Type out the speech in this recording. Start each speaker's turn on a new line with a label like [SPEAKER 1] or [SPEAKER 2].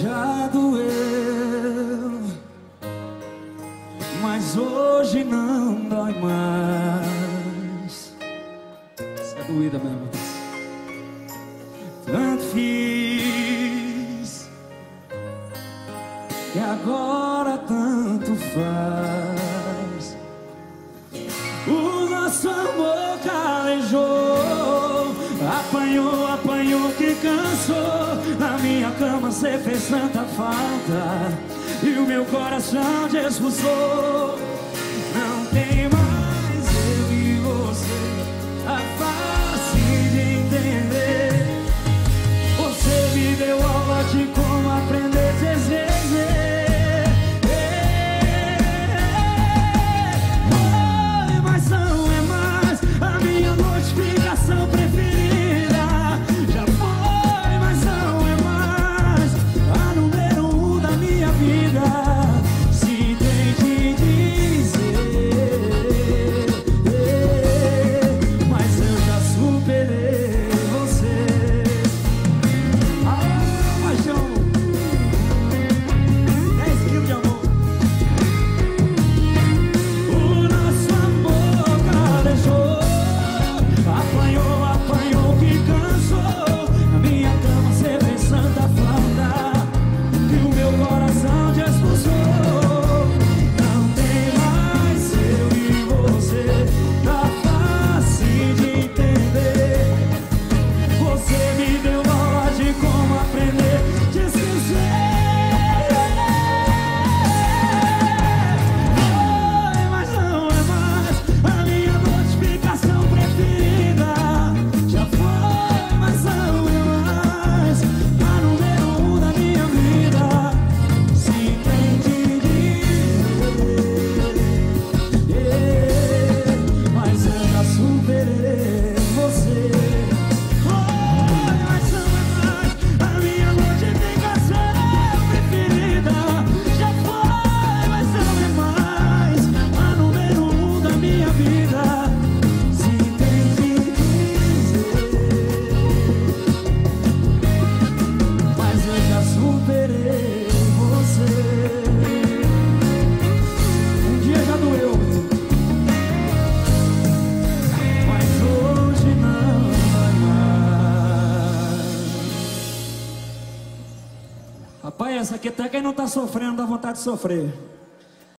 [SPEAKER 1] já doeu, mas hoje não dói mais. Essa é doída mesmo. Tanto fiz e agora tanto faz. Apanhou, apanhou que cansou. Na minha cama cê fez tanta falta. E o meu coração te expulsou Não tem Rapaz, essa aqui até quem não está sofrendo dá vontade de sofrer.